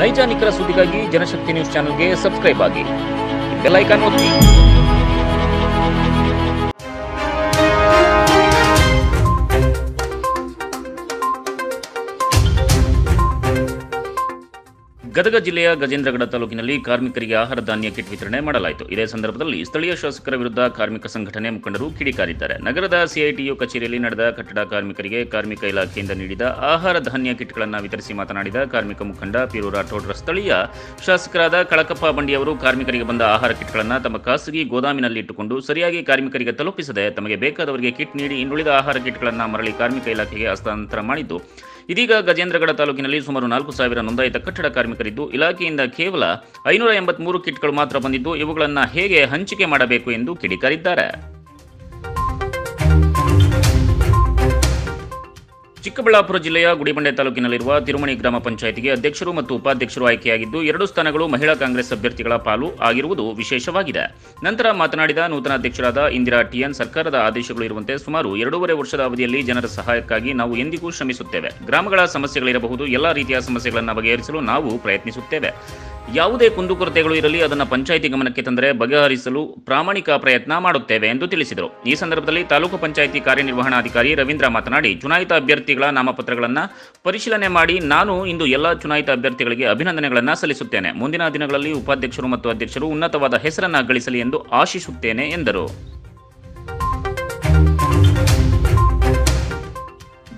ನೈಜ ನಿಖರ ಸುದ್ದಿಗಾಗಿ ಜನಶಕ್ತಿ ನ್ಯೂಸ್ ಚಾನೆಲ್ಗೆ ಸಬ್ಸ್ಕ್ರೈಬ್ ಆಗಿ ಬೆಲ್ಲೈಕಾನ್ ಒತ್ತಿ. ಗದಗ ಜಿಲ್ಲೆಯ ಗಜೇಂದ್ರಗಡ ತಾಲೂಕಿನಲ್ಲಿ ಕಾರ್ಮಿಕರಿಗೆ ಆಹಾರ ಧಾನ್ಯ ಕಿಟ್ ವಿತರಣೆ ಮಾಡಲಾಯಿತು. ಇದೇ ಸಂದರ್ಭದಲ್ಲಿ ಸ್ಥಳೀಯ ಶಾಸಕರ ವಿರುದ್ಧ ಕಾರ್ಮಿಕ ಸಂಘಟನೆ ಮುಖಂಡರು ಕಿಡಿಕಾರಿದ್ದಾರೆ. ನಗರದ ಸಿಐಟಿಯು ಕಚೇರಿಯಲ್ಲಿ ನಡೆದ ಕಟ್ಟಡ ಕಾರ್ಮಿಕರಿಗೆ ಕಾರ್ಮಿಕ ಇಲಾಖೆಯಿಂದ ನೀಡಿದ ಆಹಾರ ಧಾನ್ಯ ಕಿಟ್ಗಳನ್ನು ವಿತರಿಸಿ ಮಾತನಾಡಿದ ಕಾರ್ಮಿಕ ಮುಖಂಡ ಪಿರು ರಾಠೋಡ್ರ ಸ್ಥಳೀಯ ಶಾಸಕರಾದ ಕಳಕಪ್ಪ ಬಂಡಿಯವರು ಕಾರ್ಮಿಕರಿಗೆ ಬಂದ ಆಹಾರ ಕಿಟ್ಗಳನ್ನು ತಮ್ಮ ಖಾಸಗಿ ಗೋದಾಮಿನಲ್ಲಿ ಇಟ್ಟುಕೊಂಡು ಸರಿಯಾಗಿ ಕಾರ್ಮಿಕರಿಗೆ ತಲುಪಿಸದೆ ತಮಗೆ ಬೇಕಾದವರಿಗೆ ಕಿಟ್ ನೀಡಿ ಇನ್ನುಳಿದ ಆಹಾರ ಕಿಟ್ಗಳನ್ನು ಮರಳಿ ಕಾರ್ಮಿಕ ಇಲಾಖೆಗೆ ಹಸ್ತಾಂತರ ಮಾಡಿದ್ದು ಇದೀಗ ಗಜೇಂದ್ರಗಡ ತಾಲೂಕಿನಲ್ಲಿ ಸುಮಾರು ನಾಲ್ಕು ಸಾವಿರ ನೋಂದಾಯಿತ ಕಟ್ಟಡ ಕಾರ್ಮಿಕರಿದ್ದು, ಇಲಾಖೆಯಿಂದ ಕೇವಲ ಐನೂರ ಎಂಬತ್ಮೂರು ಕಿಟ್ಗಳು ಮಾತ್ರ ಬಂದಿದ್ದು, ಇವುಗಳನ್ನು ಹೇಗೆ ಹಂಚಿಕೆ ಮಾಡಬೇಕು ಎಂದು ಕಿಡಿಕಾರಿದ್ದಾರೆ. ಚಿಕ್ಕಬಳ್ಳಾಪುರ ಜಿಲ್ಲೆಯ ಗುಡಿಬಂಡೆ ತಾಲೂಕಿನಲ್ಲಿರುವ ತಿರುಮಣಿ ಗ್ರಾಮ ಪಂಚಾಯಿತಿಗೆ ಅಧ್ಯಕ್ಷರು ಮತ್ತು ಉಪಾಧ್ಯಕ್ಷರು ಆಯ್ಕೆಯಾಗಿದ್ದು, ಎರಡು ಸ್ಥಾನಗಳು ಮಹಿಳಾ ಕಾಂಗ್ರೆಸ್ ಅಭ್ಯರ್ಥಿಗಳ ಪಾಲು ಆಗಿರುವುದು ವಿಶೇಷವಾಗಿದೆ. ನಂತರ ಮಾತನಾಡಿದ ನೂತನ ಅಧ್ಯಕ್ಷರಾದ ಇಂದಿರಾ ಟಿಎನ್, ಸರ್ಕಾರದ ಆದೇಶಗಳು ಇರುವಂತೆ ಸುಮಾರು ಎರಡೂವರೆ ವರ್ಷದ ಅವಧಿಯಲ್ಲಿ ಜನರ ಸಹಾಯಕ್ಕಾಗಿ ನಾವು ಎಂದಿಗೂ ಶ್ರಮಿಸುತ್ತೇವೆ. ಗ್ರಾಮಗಳ ಸಮಸ್ಯೆಗಳಿರಬಹುದು, ಎಲ್ಲ ರೀತಿಯ ಸಮಸ್ಯೆಗಳನ್ನು ಬಗೆಹರಿಸಲು ನಾವು ಪ್ರಯತ್ನಿಸುತ್ತೇವೆ. ಯಾವುದೇ ಕುಂದುಕೊರತೆಗಳು ಇರಲಿ, ಅದನ್ನು ಪಂಚಾಯಿತಿ ಗಮನಕ್ಕೆ ತಂದರೆ ಬಗೆಹರಿಸಲು ಪ್ರಾಮಾಣಿಕ ಪ್ರಯತ್ನ ಮಾಡುತ್ತೇವೆ ಎಂದು ತಿಳಿಸಿದರು. ಈ ಸಂದರ್ಭದಲ್ಲಿ ತಾಲೂಕು ಪಂಚಾಯಿತಿ ಕಾರ್ಯನಿರ್ವಹಣಾಧಿಕಾರಿ ರವೀಂದ್ರ ಮಾತನಾಡಿ, ಚುನಾಯಿತ ಅಭ್ಯರ್ಥಿಗಳ ನಾಮಪತ್ರಗಳನ್ನು ಪರಿಶೀಲನೆ ಮಾಡಿ ನಾನು ಇಂದು ಎಲ್ಲ ಚುನಾಯಿತ ಅಭ್ಯರ್ಥಿಗಳಿಗೆ ಅಭಿನಂದನೆಗಳನ್ನು ಸಲ್ಲಿಸುತ್ತೇನೆ. ಮುಂದಿನ ದಿನಗಳಲ್ಲಿ ಉಪಾಧ್ಯಕ್ಷರು ಮತ್ತು ಅಧ್ಯಕ್ಷರು ಉನ್ನತವಾದ ಹೆಸರನ್ನು ಗಳಿಸಲಿ ಎಂದು ಆಶಿಸುತ್ತೇನೆ ಎಂದರು.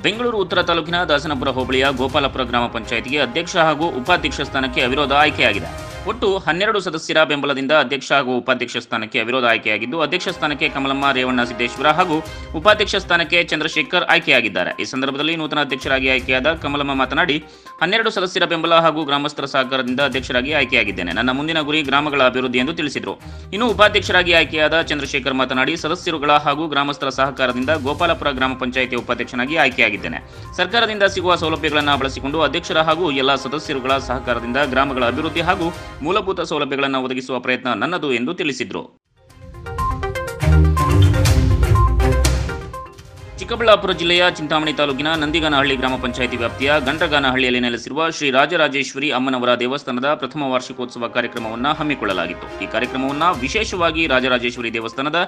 ಬೆಂಗಳೂರು ಉತ್ತರ ತಾಲೂಕಿನ ದಾಸನಪುರ ಹೋಬಳಿಯ ಗೋಪಾಲಪುರ ಗ್ರಾಮ ಪಂಚಾಯಿತಿಗೆ ಅಧ್ಯಕ್ಷ ಹಾಗೂ ಉಪಾಧ್ಯಕ್ಷ ಸ್ಥಾನಕ್ಕೆ ಅವಿರೋಧ ಆಯ್ಕೆಯಾಗಿದೆ. ಒಟ್ಟು ಹನ್ನೆರಡು ಸದಸ್ಯರ ಬೆಂಬಲದಿಂದ ಅಧ್ಯಕ್ಷ ಹಾಗೂ ಉಪಾಧ್ಯಕ್ಷ ಸ್ಥಾನಕ್ಕೆ ಅವಿರೋಧ ಆಯ್ಕೆಯಾಗಿದ್ದು, ಅಧ್ಯಕ್ಷ ಸ್ಥಾನಕ್ಕೆ ಕಮಲಮ್ಮ, ರೇವಣ್ಣ ಸಿದ್ದೇಶ್ವರ ಹಾಗೂ ಉಪಾಧ್ಯಕ್ಷ ಸ್ಥಾನಕ್ಕೆ ಚಂದ್ರಶೇಖರ್ ಆಯ್ಕೆಯಾಗಿದ್ದಾರೆ. ಈ ಸಂದರ್ಭದಲ್ಲಿ ನೂತನ ಅಧ್ಯಕ್ಷರಾಗಿ ಆಯ್ಕೆಯಾದ ಕಮಲಮ್ಮ ಮಾತನಾಡಿ ಹನ್ನೆರಡು ಸದಸ್ಯರ ಬೆಂಬಲ ಹಾಗೂ ಗ್ರಾಮಸ್ಥರ ಸಹಕಾರದಿಂದ ಅಧ್ಯಕ್ಷರಾಗಿ ಆಯ್ಕೆಯಾಗಿದ್ದೇನೆ. ನನ್ನ ಮುಂದಿನ ಗುರಿ ಗ್ರಾಮಗಳ ಅಭಿವೃದ್ಧಿ ಎಂದು ತಿಳಿಸಿದರು. ಇನ್ನು ಉಪಾಧ್ಯಕ್ಷರಾಗಿ ಆಯ್ಕೆಯಾದ ಚಂದ್ರಶೇಖರ್ ಮಾತನಾಡಿ, ಸದಸ್ಯರುಗಳ ಹಾಗೂ ಗ್ರಾಮಸ್ಥರ ಸಹಕಾರದಿಂದ ಗೋಪಾಲಪುರ ಗ್ರಾಮ ಪಂಚಾಯಿತಿ ಉಪಾಧ್ಯಕ್ಷನಾಗಿ ಆಯ್ಕೆಯಾಗಿದ್ದೇನೆ. ಸರ್ಕಾರದಿಂದ ಸಿಗುವ ಸೌಲಭ್ಯಗಳನ್ನು ಬಳಸಿಕೊಂಡು ಅಧ್ಯಕ್ಷರ ಹಾಗೂ ಎಲ್ಲ ಸದಸ್ಯರುಗಳ ಸಹಕಾರದಿಂದ ಗ್ರಾಮಗಳ ಅಭಿವೃದ್ಧಿ ಹಾಗೂ ಮೂಲಭೂತ ಸೌಲಭ್ಯಗಳನ್ನು ಒದಗಿಸುವ ಪ್ರಯತ್ನ ನನ್ನದು ಎಂದು ತಿಳಿಸಿದರು. ಚಿಕ್ಕಬಳ್ಳಾಪುರ ಜಿಲ್ಲೆಯ ಚಿಂತಾಮಣಿ ತಾಲೂಕಿನ ನಂದಿಗಾನಹಳ್ಳಿ ಗ್ರಾಮ ಪಂಚಾಯಿತಿ ವ್ಯಾಪ್ತಿಯ ಗಂಡ್ರಗಾನಹಳ್ಳಿಯಲ್ಲಿ ನೆಲೆಸಿರುವ ಶ್ರೀ ರಾಜರಾಜೇಶ್ವರಿ ಅಮ್ಮನವರ ದೇವಸ್ಥಾನದ ಪ್ರಥಮ ವಾರ್ಷಿಕೋತ್ಸವ ಕಾರ್ಯಕ್ರಮವನ್ನು ಹಮ್ಮಿಕೊಳ್ಳಲಾಗಿತ್ತು. ಈ ಕಾರ್ಯಕ್ರಮವನ್ನು ವಿಶೇಷವಾಗಿ ರಾಜರಾಜೇಶ್ವರಿ ದೇವಸ್ಥಾನದ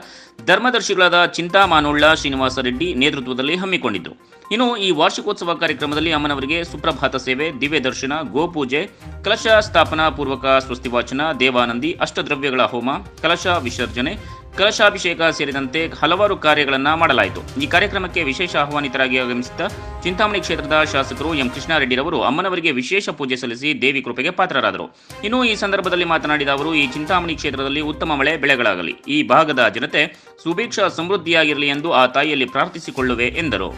ಧರ್ಮದರ್ಶಿಗಳಾದ ಚಿಂತಾಮಾನುಳ್ಳ ಶ್ರೀನಿವಾಸ ರೆಡ್ಡಿ ನೇತೃತ್ವದಲ್ಲಿ ಹಮ್ಮಿಕೊಂಡಿದ್ದರು ಇನ್ನು ಈ ವಾರ್ಷಿಕೋತ್ಸವ ಕಾರ್ಯಕ್ರಮದಲ್ಲಿ ಅಮ್ಮನವರಿಗೆ ಸುಪ್ರಭಾತ ಸೇವೆ, ದಿವ್ಯ ದರ್ಶನ, ಗೋಪೂಜೆ, ಕಲಶ ಸ್ಥಾಪನಾ ಪೂರ್ವಕ ಸ್ವಸ್ತಿವಾಚನ, ದೇವಾನಂದಿ, ಅಷ್ಟದ್ರವ್ಯಗಳ ಹೋಮ, ಕಲಶ ವಿಸರ್ಜನೆ ಕಲಶಾಭಿಷೇಕ ಸೇರಿದಂತೆ ಹಲವಾರು ಕಾರ್ಯಗಳನ್ನು ಮಾಡಲಾಯಿತು. ಈ ಕಾರ್ಯಕ್ರಮಕ್ಕೆ ವಿಶೇಷ ಆಹ್ವಾನಿತರಾಗಿ ಆಗಮಿಸಿದ್ದ ಚಿಂತಾಮಣಿ ಕ್ಷೇತ್ರದ ಶಾಸಕರು ಎಂ ಕೃಷ್ಣಾರೆಡ್ಡಿರವರು ಅಮ್ಮನವರಿಗೆ ವಿಶೇಷ ಪೂಜೆ ಸಲ್ಲಿಸಿ ದೇವಿ ಕೃಪೆಗೆ ಪಾತ್ರರಾದರು. ಇನ್ನು ಈ ಸಂದರ್ಭದಲ್ಲಿ ಮಾತನಾಡಿದ ಅವರು, ಈ ಚಿಂತಾಮಣಿ ಕ್ಷೇತ್ರದಲ್ಲಿ ಉತ್ತಮ ಮಳೆ ಬೆಳೆಗಳಾಗಲಿ. ಈ ಭಾಗದ ಜನತೆ ಸುಭಿಕ್ಷ ಸಮೃದ್ಧಿಯಾಗಿರಲಿ ಎಂದು ಆ ತಾಯಿಯಲ್ಲಿ ಪ್ರಾರ್ಥಿಸಿಕೊಳ್ಳುವೆ ಎಂದರು.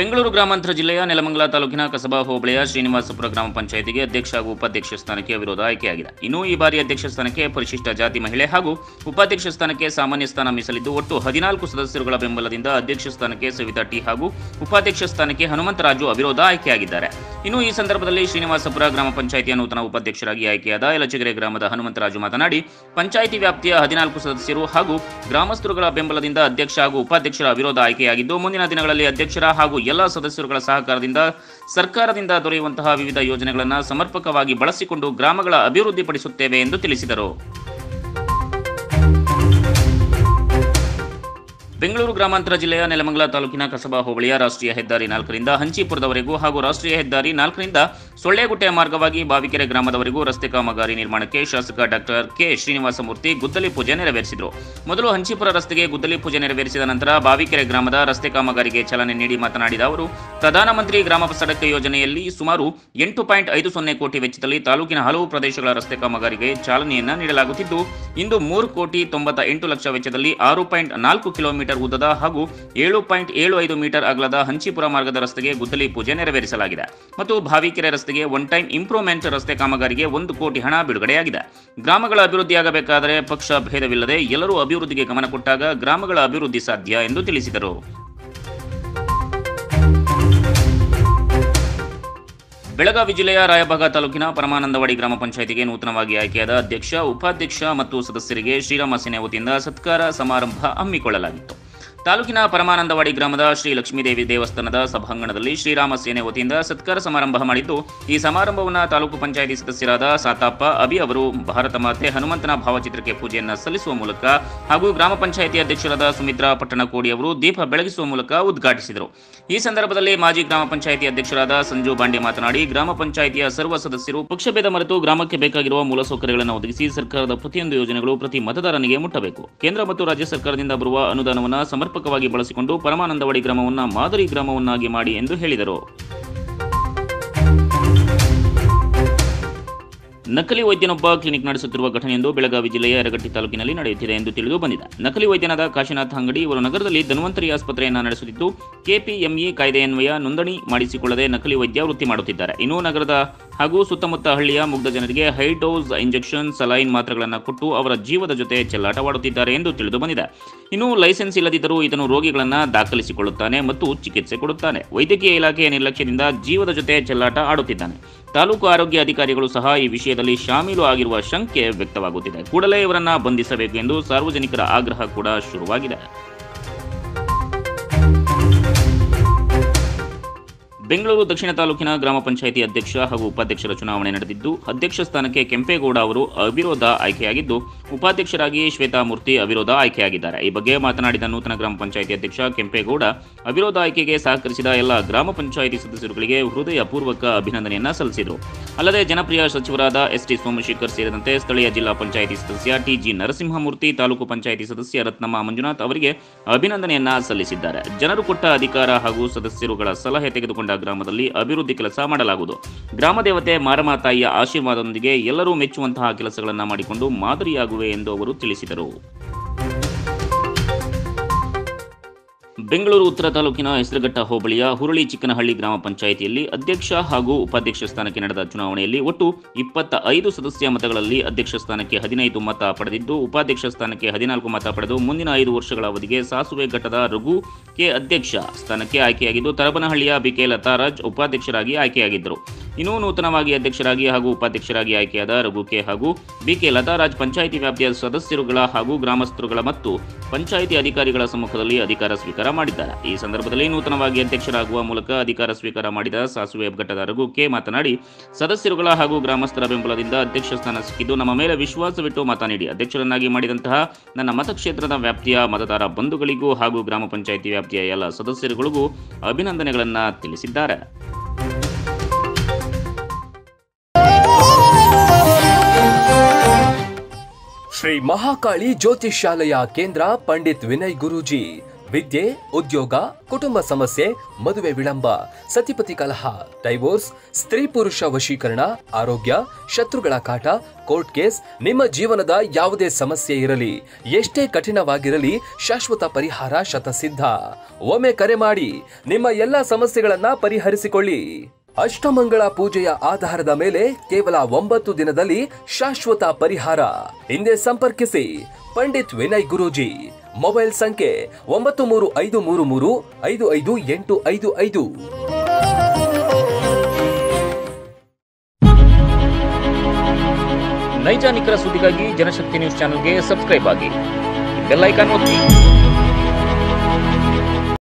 ಬೆಂಗಳೂರು ಗ್ರಾಮಾಂತರ ಜಿಲ್ಲೆಯ ನೆಲಮಂಗಲ ತಾಲೂಕಿನ ಕಸಬಾ ಹೋಬಳಿಯ ಶ್ರೀನಿವಾಸಪುರ ಗ್ರಾಮ ಪಂಚಾಯಿತಿಗೆ ಅಧ್ಯಕ್ಷ ಹಾಗೂ ಉಪಾಧ್ಯಕ್ಷ ಸ್ಥಾನಕ್ಕೆ ವಿರೋಧ ಆಯ್ಕೆಯಾಗಿದೆ. ಇನ್ನು ಈ ಬಾರಿ ಅಧ್ಯಕ್ಷ ಸ್ಥಾನಕ್ಕೆ ಪರಿಶಿಷ್ಟ ಜಾತಿ ಮಹಿಳೆ ಹಾಗೂ ಉಪಾಧ್ಯಕ್ಷ ಸ್ಥಾನಕ್ಕೆ ಸಾಮಾನ್ಯ ಸ್ಥಾನ ಮೀಸಲಿದ್ದು, ಒಟ್ಟು ಹದಿನಾಲ್ಕು ಸದಸ್ಯರುಗಳ ಬೆಂಬಲದಿಂದ ಅಧ್ಯಕ್ಷ ಸ್ಥಾನಕ್ಕೆ ಸವಿತಾ ಟಿ ಹಾಗೂ ಉಪಾಧ್ಯಕ್ಷ ಸ್ಥಾನಕ್ಕೆ ಹನುಮಂತರಾಜು ಅವಿರೋಧ ಆಯ್ಕೆಯಾಗಿದ್ದಾರೆ. ಇನ್ನು ಈ ಸಂದರ್ಭದಲ್ಲಿ ಶ್ರೀನಿವಾಸಪುರ ಗ್ರಾಮ ಪಂಚಾಯಿತಿಯ ನೂತನ ಉಪಾಧ್ಯಕ್ಷರಾಗಿ ಆಯ್ಕೆಯಾದ ಯಲಚಗೆರೆ ಗ್ರಾಮದ ಹನುಮಂತರಾಜು ಮಾತನಾಡಿ, ಪಂಚಾಯಿತಿ ವ್ಯಾಪ್ತಿಯ ಹದಿನಾಲ್ಕು ಸದಸ್ಯರು ಹಾಗೂ ಗ್ರಾಮಸ್ಥರುಗಳ ಬೆಂಬಲದಿಂದ ಅಧ್ಯಕ್ಷ ಹಾಗೂ ಉಪಾಧ್ಯಕ್ಷರ ವಿರೋಧ ಆಯ್ಕೆಯಾಗಿದ್ದು, ಮುಂದಿನ ದಿನಗಳಲ್ಲಿ ಅಧ್ಯಕ್ಷರ ಹಾಗೂ ಎಲ್ಲ ಸದಸ್ಯರುಗಳ ಸಹಕಾರದಿಂದ ಸರ್ಕಾರದಿಂದ ದೊರೆಯುವಂತಹ ವಿವಿಧ ಯೋಜನೆಗಳನ್ನು ಸಮರ್ಪಕವಾಗಿ ಬಳಸಿಕೊಂಡು ಗ್ರಾಮಗಳ ಅಭಿವೃದ್ಧಿಪಡಿಸುತ್ತೇವೆ ಎಂದು ತಿಳಿಸಿದರು. ಬೆಂಗಳೂರು ಗ್ರಾಮಾಂತರ ಜಿಲ್ಲೆಯ ನೆಲಮಂಗಲ ತಾಲೂಕಿನ ಕಸಬಾ ಹೋಬಳಿಯ ರಾಷ್ಟ್ರೀಯ ಹೆದ್ದಾರಿ ನಾಲ್ಕರಿಂದ ಹಂಚಿಪುರದವರೆಗೂ ಹಾಗೂ ರಾಷ್ಟ್ರೀಯ ಹೆದ್ದಾರಿ ನಾಲ್ಕರಿಂದ ಸೊಳ್ಳೆಗುಟ್ಟೆ ಮಾರ್ಗವಾಗಿ ಬಾವಿಕೆರೆ ಗ್ರಾಮದವರೆಗೂ ರಸ್ತೆ ಕಾಮಗಾರಿ ನಿರ್ಮಾಣಕ್ಕೆ ಶಾಸಕ ಡಾಕ್ಟರ್ ಕೆ. ಶ್ರೀನಿವಾಸಮೂರ್ತಿ ಗುದ್ದಲಿ ಪೂಜೆ ನೆರವೇರಿಸಿದರು. ಮೊದಲು ಹಂಚಿಪುರ ರಸ್ತೆಗೆ ಗುದ್ದಲಿ ಪೂಜೆ ನೆರವೇರಿಸಿದ ನಂತರ ಬಾವಿಕೆರೆ ಗ್ರಾಮದ ರಸ್ತೆ ಕಾಮಗಾರಿಗೆ ಚಾಲನೆ ನೀಡಿ ಮಾತನಾಡಿದ ಅವರು, ಪ್ರಧಾನಮಂತ್ರಿ ಗ್ರಾಮ ಸಡಕ್ ಯೋಜನೆಯಲ್ಲಿ ಸುಮಾರು ಎಂಟು ಪಾಯಿಂಟ್ ಐದು ಸೊನ್ನೆ ಕೋಟಿ ವೆಚ್ಚದಲ್ಲಿ ತಾಲೂಕಿನ ಹಲವು ಪ್ರದೇಶಗಳ ರಸ್ತೆ ಕಾಮಗಾರಿಗೆ ಚಾಲನೆಯನ್ನ ನೀಡಲಾಗುತ್ತಿದ್ದು, ಇಂದು ಮೂರು ಕೋಟಿ ತೊಂಬತ್ತ ಎಂಟು ಲಕ್ಷ ವೆಚ್ಚದಲ್ಲಿ ಆರು ಪಾಯಿಂಟ್ ನಾಲ್ಕು ಕಿಲೋಮೀಟರ್ ಉದ್ದದ ಹಾಗೂ ಏಳು ಪಾಯಿಂಟ್ ಏಳು ಐದು ಮೀಟರ್ ಅಗಲದ ಹಂಚಿಪುರ ಮಾರ್ಗದ ರಸ್ತೆಗೆ ಗುದ್ದಲಿ ಪೂಜೆ ನೆರವೇರಿಸಲಾಗಿದೆ. ಮತ್ತು ಭಾವಿಕೆರೆ ರಸ್ತೆಗೆ ಒನ್ ಟೈಮ್ ಇಂಪ್ರೂವ್ಮೆಂಟ್ ರಸ್ತೆ ಕಾಮಗಾರಿಗೆ ಒಂದು ಕೋಟಿ ಹಣ ಬಿಡುಗಡೆಯಾಗಿದೆ. ಗ್ರಾಮಗಳ ಅಭಿವೃದ್ಧಿಯಾಗಬೇಕಾದರೆ ಪಕ್ಷ ಭೇದವಿಲ್ಲದೆ ಎಲ್ಲರೂ ಅಭಿವೃದ್ಧಿಗೆ ಗಮನ ಕೊಟ್ಟಾಗ ಗ್ರಾಮಗಳ ಅಭಿವೃದ್ಧಿ ಸಾಧ್ಯ ಎಂದು ತಿಳಿಸಿದರು. ಬೆಳಗಾವಿ ಜಿಲ್ಲೆಯ ರಾಯಭಾಗ ತಾಲೂಕಿನ ಪರಮಾನಂದವಾಡಿ ಗ್ರಾಮ ಪಂಚಾಯಿತಿಗೆ ನೂತನವಾಗಿ ಆಯ್ಕೆಯಾದ ಅಧ್ಯಕ್ಷ, ಉಪಾಧ್ಯಕ್ಷ ಮತ್ತು ಸದಸ್ಯರಿಗೆ ಶ್ರೀರಾಮ ಸೇನೆ ವತಿಯಿಂದ ಸತ್ಕಾರ ಸಮಾರಂಭ ಹಮ್ಮಿಕೊಳ್ಳಲಾಗಿತ್ತು. ತಾಲೂಕಿನ ಪರಮಾನಂದವಾಡಿ ಗ್ರಾಮದ ಶ್ರೀ ಲಕ್ಷ್ಮೀದೇವಿ ದೇವಸ್ಥಾನದ ಸಭಾಂಗಣದಲ್ಲಿ ಶ್ರೀರಾಮ ಸೇನೆ ವತಿಯಿಂದ ಸತ್ಕಾರ ಸಮಾರಂಭ ಮಾಡಿದ್ದು, ಈ ಸಮಾರಂಭವನ್ನು ತಾಲೂಕು ಪಂಚಾಯಿತಿ ಸದಸ್ಯರಾದ ಸಾತಾಪ್ಪ, ಅಭಿ ಅವರು ಭಾರತ ಮಾತೆ ಹನುಮಂತನ ಭಾವಚಿತ್ರಕ್ಕೆ ಪೂಜೆಯನ್ನು ಸಲ್ಲಿಸುವ ಮೂಲಕ ಹಾಗೂ ಗ್ರಾಮ ಪಂಚಾಯಿತಿ ಅಧ್ಯಕ್ಷರಾದ ಸುಮಿತ್ರಾ ಪಟ್ಟಣಕೋಡಿ ಅವರು ದೀಪ ಬೆಳಗಿಸುವ ಮೂಲಕ ಉದ್ಘಾಟಿಸಿದರು. ಈ ಸಂದರ್ಭದಲ್ಲಿ ಮಾಜಿ ಗ್ರಾಮ ಪಂಚಾಯಿತಿ ಅಧ್ಯಕ್ಷರಾದ ಸಂಜು ಬಾಂಡೆ ಮಾತನಾಡಿ, ಗ್ರಾಮ ಪಂಚಾಯಿತಿಯ ಸರ್ವ ಸದಸ್ಯರು ಪಕ್ಷಭೇದ ಮರೆತು ಗ್ರಾಮಕ್ಕೆ ಬೇಕಾಗಿರುವ ಮೂಲಸೌಕರ್ಯಗಳನ್ನು ಒದಗಿಸಿ ಸರ್ಕಾರದ ಪ್ರತಿಯೊಂದು ಯೋಜನೆಗಳು ಪ್ರತಿ ಮತದಾರನಿಗೆ ಮುಟ್ಟಬೇಕು. ಕೇಂದ್ರ ಮತ್ತು ರಾಜ್ಯ ಸರ್ಕಾರದಿಂದ ಬರುವ ಅನುದಾನವನ್ನು ಸಮರ್ಪಕವಾಗಿ ಬಳಸಿಕೊಂಡು ಪರಮಾನಂದವಾಡಿ ಗ್ರಾಮವನ್ನು ಮಾದರಿ ಗ್ರಾಮವನ್ನಾಗಿ ಮಾಡಿ ಎಂದು ಹೇಳಿದರು. ನಕಲಿ ವೈದ್ಯನೊಬ್ಬ ಕ್ಲಿನಿಕ್ ನಡೆಸುತ್ತಿರುವ ಘಟನೆಯೊಂದು ಬೆಳಗಾವಿ ಜಿಲ್ಲೆಯ ಯರಗಟ್ಟಿ ತಾಲೂಕಿನಲ್ಲಿ ನಡೆಯುತ್ತಿದೆ ಎಂದು ತಿಳಿದು ಬಂದಿದೆ. ನಕಲಿ ವೈದ್ಯನಾದ ಕಾಶಿನಾಥ್ ಅಂಗಡಿ ಇವರು ನಗರದಲ್ಲಿ ಧನ್ವಂತರಿ ಆಸ್ಪತ್ರೆಯನ್ನು ನಡೆಸುತ್ತಿದ್ದು, ಕೆಪಿಎಂಇ ಕಾಯ್ದೆಯನ್ವಯ ನೋಂದಣಿ ಮಾಡಿಸಿಕೊಳ್ಳದೆ ನಕಲಿ ವೈದ್ಯ ವೃತ್ತಿ ಮಾಡುತ್ತಿದ್ದಾರೆ. ಇನ್ನು ನಗರದ ಹಾಗೂ ಸುತ್ತಮುತ್ತ ಹಳ್ಳಿಯ ಮುಗ್ಧ ಜನರಿಗೆ ಹೈಡೋಸ್ ಇಂಜೆಕ್ಷನ್ ಸಲೈನ್ ಮಾತ್ರೆಗಳನ್ನು ಕೊಟ್ಟು ಅವರ ಜೀವದ ಜೊತೆ ಚೆಲ್ಲಾಟವಾಡುತ್ತಿದ್ದಾರೆ ಎಂದು ತಿಳಿದು ಬಂದಿದೆ. ಇನ್ನು ಲೈಸೆನ್ಸ್ ಇಲ್ಲದಿದ್ದರೂ ಇದನ್ನು ರೋಗಿಗಳನ್ನು ದಾಖಲಿಸಿಕೊಳ್ಳುತ್ತಾನೆ ಮತ್ತು ಚಿಕಿತ್ಸೆ ಕೊಡುತ್ತಾನೆ. ವೈದ್ಯಕೀಯ ಇಲಾಖೆಯ ನಿರ್ಲಕ್ಷ್ಯದಿಂದ ಜೀವದ ಜೊತೆ ಚೆಲ್ಲಾಟ ಆಡುತ್ತಿದ್ದಾನೆ. ತಾಲೂಕು ಆರೋಗ್ಯ ಅಧಿಕಾರಿಗಳು ಸಹ ಈ ವಿಷಯದಲ್ಲಿ ಶಾಮೀಲು ಆಗಿರುವ ಶಂಕೆ ವ್ಯಕ್ತವಾಗುತ್ತಿದೆ. ಕೂಡಲೇ ಇವರನ್ನ ಬಂಧಿಸಬೇಕು ಎಂದು ಸಾರ್ವಜನಿಕರ ಆಗ್ರಹ ಕೂಡ ಶುರುವಾಗಿದೆ. ಬೆಂಗಳೂರು ದಕ್ಷಿಣ ತಾಲೂಕಿನ ಗ್ರಾಮ ಪಂಚಾಯಿತಿ ಅಧ್ಯಕ್ಷ ಹಾಗೂ ಉಪಾಧ್ಯಕ್ಷರ ಚುನಾವಣೆ ನಡೆದಿದ್ದು, ಅಧ್ಯಕ್ಷ ಸ್ಥಾನಕ್ಕೆ ಕೆಂಪೇಗೌಡ ಅವರು ಅವಿರೋಧ ಆಯ್ಕೆಯಾಗಿದ್ದು ಉಪಾಧ್ಯಕ್ಷರಾಗಿ ಶ್ವೇತಾ ಮೂರ್ತಿ ಅವಿರೋಧ ಆಯ್ಕೆಯಾಗಿದ್ದಾರೆ. ಈ ಬಗ್ಗೆ ಮಾತನಾಡಿದ ನೂತನ ಗ್ರಾಮ ಪಂಚಾಯಿತಿ ಅಧ್ಯಕ್ಷ ಕೆಂಪೇಗೌಡ, ಅವಿರೋಧ ಆಯ್ಕೆಗೆ ಸಹಕರಿಸಿದ ಎಲ್ಲ ಗ್ರಾಮ ಪಂಚಾಯಿತಿ ಸದಸ್ಯರುಗಳಿಗೆ ಹೃದಯಪೂರ್ವಕ ಅಭಿನಂದನೆಯನ್ನ ಸಲ್ಲಿಸಿದರು. ಅಲ್ಲದೆ ಜನಪ್ರಿಯ ಸಚಿವರಾದ ಎಸ್ ಟಿ ಸೋಮಶೇಖರ್ ಸೇರಿದಂತೆ ಸ್ಥಳೀಯ ಜಿಲ್ಲಾ ಪಂಚಾಯಿತಿ ಸದಸ್ಯ ಟಿಜಿ ನರಸಿಂಹಮೂರ್ತಿ, ತಾಲೂಕು ಪಂಚಾಯಿತಿ ಸದಸ್ಯ ರತ್ನಮ್ಮ ಮಂಜುನಾಥ್ ಅವರಿಗೆ ಅಭಿನಂದನೆಯನ್ನ ಸಲ್ಲಿಸಿದ್ದಾರೆ. ಜನರು ಕೊಟ್ಟ ಅಧಿಕಾರ ಹಾಗೂ ಸದಸ್ಯರುಗಳ ಸಲಹೆ ತೆಗೆದುಕೊಂಡ ಗ್ರಾಮದಲ್ಲಿ ಅಭಿವೃದ್ಧಿ ಕೆಲಸ ಮಾಡಲಾಗುವುದು. ಗ್ರಾಮ ದೇವತೆ ಮಾರಮ್ಮ ತಾಯಿಯ ಆಶೀರ್ವಾದದೊಂದಿಗೆ ಎಲ್ಲರೂ ಮೆಚ್ಚುವಂತಹ ಕೆಲಸಗಳನ್ನು ಮಾಡಿಕೊಂಡು ಮಾದರಿಯಾಗುವೆ ಎಂದು ಅವರು ತಿಳಿಸಿದರು. ಬೆಂಗಳೂರು ಉತ್ತರ ತಾಲೂಕಿನ ಹೆಸರುಘಟ್ಟ ಹೋಬಳಿಯ ಹುರುಳಿ ಚಿಕ್ಕನಹಳ್ಳಿ ಗ್ರಾಮ ಪಂಚಾಯಿತಿಯಲ್ಲಿ ಅಧ್ಯಕ್ಷ ಹಾಗೂ ಉಪಾಧ್ಯಕ್ಷ ಸ್ಥಾನಕ್ಕೆ ನಡೆದ ಚುನಾವಣೆಯಲ್ಲಿ ಒಟ್ಟು ಇಪ್ಪತ್ತ ಐದು ಸದಸ್ಯ ಮತಗಳಲ್ಲಿ ಅಧ್ಯಕ್ಷ ಸ್ಥಾನಕ್ಕೆ ಹದಿನೈದು ಮತ ಪಡೆದಿದ್ದು, ಉಪಾಧ್ಯಕ್ಷ ಸ್ಥಾನಕ್ಕೆ ಹದಿನಾಲ್ಕು ಮತ ಪಡೆದು ಮುಂದಿನ ಐದು ವರ್ಷಗಳ ಅವಧಿಗೆ ಸಾಸುವೆ ಘಟ್ಟದ ರಘು ಕೆ ಅಧ್ಯಕ್ಷ ಸ್ಥಾನಕ್ಕೆ ಆಯ್ಕೆಯಾಗಿದ್ದು, ತರಬನಹಳ್ಳಿಯ ಬಿಕೆ ಲತಾರಾಜ್ ಉಪಾಧ್ಯಕ್ಷರಾಗಿ ಆಯ್ಕೆಯಾಗಿದ್ದರು. ಇನ್ನು ನೂತನವಾಗಿ ಅಧ್ಯಕ್ಷರಾಗಿ ಹಾಗೂ ಉಪಾಧ್ಯಕ್ಷರಾಗಿ ಆಯ್ಕೆಯಾದ ರಘು ಕೆ ಹಾಗೂ ಬಿಕೆ ಲತಾರಾಜ್ ಪಂಚಾಯಿತಿ ವ್ಯಾಪ್ತಿಯ ಸದಸ್ಯರುಗಳ ಹಾಗೂ ಗ್ರಾಮಸ್ಥರುಗಳ ಮತ್ತು ಪಂಚಾಯಿತಿ ಅಧಿಕಾರಿಗಳ ಸಮ್ಮುಖದಲ್ಲಿ ಅಧಿಕಾರ ಸ್ವೀಕಾರ ಮಾಡಿದ್ದಾರೆ. ಈ ಸಂದರ್ಭದಲ್ಲಿ ನೂತನವಾಗಿ ಅಧ್ಯಕ್ಷರಾಗುವ ಮೂಲಕ ಅಧಿಕಾರ ಸ್ವೀಕಾರ ಮಾಡಿದ ಸಾಸುವೆ ಘಟ್ಟದ ರಘು ಕೆ ಮಾತನಾಡಿ, ಸದಸ್ಯರುಗಳ ಹಾಗೂ ಗ್ರಾಮಸ್ಥರ ಬೆಂಬಲದಿಂದ ಅಧ್ಯಕ್ಷ ಸ್ಥಾನ ಸಿಕ್ಕಿದ್ದು ನಮ್ಮ ಮೇಲೆ ವಿಶ್ವಾಸವಿಟ್ಟು ಮತ ನೀಡಿ ಅಧ್ಯಕ್ಷರನ್ನಾಗಿ ಮಾಡಿದಂತಹ ನನ್ನ ಮತಕ್ಷೇತ್ರದ ವ್ಯಾಪ್ತಿಯ ಮತದಾರ ಬಂಧುಗಳಿಗೂ ಹಾಗೂ ಗ್ರಾಮ ಪಂಚಾಯಿತಿ ವ್ಯಾಪ್ತಿಯ ಎಲ್ಲ ಸದಸ್ಯರುಗಳಿಗೂ ಅಭಿನಂದನೆಗಳನ್ನು ತಿಳಿಸಿದ್ದಾರೆ. ಶ್ರೀ ಮಹಾಕಾಳಿ ಜ್ಯೋತಿಷ್ಯಾಲಯ ಕೇಂದ್ರ ಪಂಡಿತ್ ವಿನಯ್ ಗುರೂಜಿ. ವಿದ್ಯೆ, ಉದ್ಯೋಗ, ಕುಟುಂಬ ಸಮಸ್ಯೆ, ಮದುವೆ ವಿಳಂಬ, ಸತಿಪತಿ ಕಲಹ, ಡೈವೋರ್ಸ್, ಸ್ತ್ರೀ ಪುರುಷ ವಶೀಕರಣ, ಆರೋಗ್ಯ, ಶತ್ರುಗಳ ಕಾಟ, ಕೋರ್ಟ್ ಕೇಸ್, ನಿಮ್ಮ ಜೀವನದ ಯಾವುದೇ ಸಮಸ್ಯೆ ಇರಲಿ, ಎಷ್ಟೇ ಕಠಿಣವಾಗಿರಲಿ, ಶಾಶ್ವತ ಪರಿಹಾರ ಶತಸಿದ್ಧ. ಒಮ್ಮೆ ಕರೆ ಮಾಡಿ, ನಿಮ್ಮ ಎಲ್ಲ ಸಮಸ್ಯೆಗಳನ್ನ ಪರಿಹರಿಸಿಕೊಳ್ಳಿ. ಅಷ್ಟಮಂಗಳ ಪೂಜೆಯ ಆಧಾರದ ಮೇಲೆ ಕೇವಲ ಒಂಬತ್ತು ದಿನದಲ್ಲಿ ಶಾಶ್ವತ ಪರಿಹಾರ. ಹಿಂದೆ ಸಂಪರ್ಕಿಸಿ. ಪಂಡಿತ್ ವಿನಯ್ ಗುರೂಜಿ. ಮೊಬೈಲ್ ಸಂಖ್ಯೆ ಒಂಬತ್ತು ಮೂರು ಐದು ಮೂರು ಮೂರು ಐದು ಐದು ಎಂಟು ಐದು ಐದು. ನೈಜ ನಿಖರ ಸುದ್ದಿಗಾಗಿ ಜನಶಕ್ತಿ ನ್ಯೂಸ್ ಚಾನೆಲ್ಗೆ ಸಬ್ಸ್ಕ್ರೈಬ್ ಆಗಿ. ಬೆಲ್ಲೈಕಾನ್ ಒತ್ತಿ.